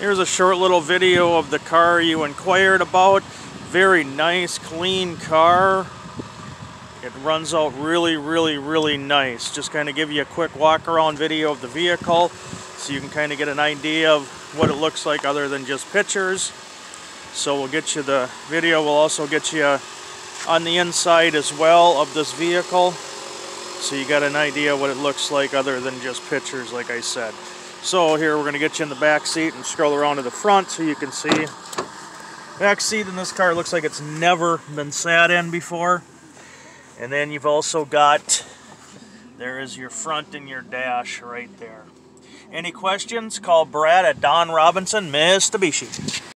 Here's a short little video of the car you inquired about. Very nice, clean car. It runs out really, really, really nice. Just kind of give you a quick walk around video of the vehicle so you can kind of get an idea of what it looks like other than just pictures. So we'll get you the video, we'll also get you on the inside as well of this vehicle. So you got an idea what it looks like other than just pictures like I said. So here we're going to get you in the back seat and scroll around to the front so you can see. Back seat in this car looks like it's never been sat in before. And then you've also got, there is your front and your dash right there. Any questions? Call Brad at Don Robinson, Mitsubishi.